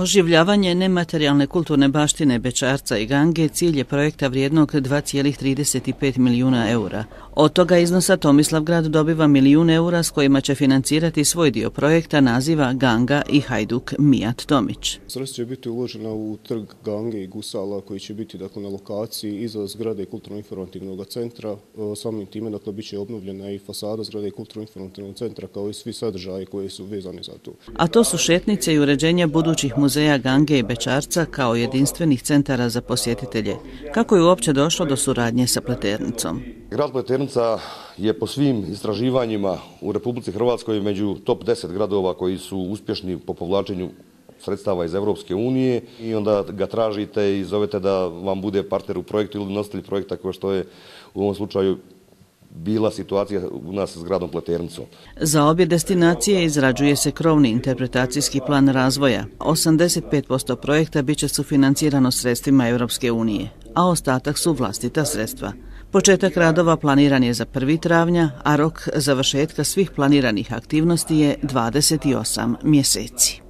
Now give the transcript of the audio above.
Oživljavanje nematerijalne kulturne baštine Bečarca i Gange cilj je projekta vrijednog 2,35 milijuna eura. Od toga iznosa Tomislav grad dobiva milijun eura s kojima će financirati svoj dio projekta naziva Ganga i Hajduk Mijat Tomić. Sredstvo će biti uložena u trg Gange i Gusala koji će biti dakle, na lokaciji iza zgrade kulturno-informativnog centra. Samim time dakle, bit će obnovljena i fasada zgrade kulturno-informativnog centra kao i svi sadržaje koji su vezani za to. A to su šetnice i uređenja budućih muzeja Gange i Bečarca kao jedinstvenih centara za posjetitelje. Kako je uopće došlo do suradnje sa Pleternicom? Grad Pleternica je po svim istraživanjima u Republici Hrvatskoj među top 10 gradova koji su uspješni po povlačenju sredstava iz Evropske unije i onda ga tražite i zovete da vam bude partner u projektu ili nositelj projekta kao što je u ovom slučaju bila situacija u nas s gradom Pleternicom. Za obje destinacije izrađuje se krovni interpretacijski plan razvoja. 85% projekta biće sufinancirano sredstvima Evropske unije, a ostatak su vlastita sredstva. Početak radova planiran je za 1. travnja, a rok završetka svih planiranih aktivnosti je 28 mjeseci.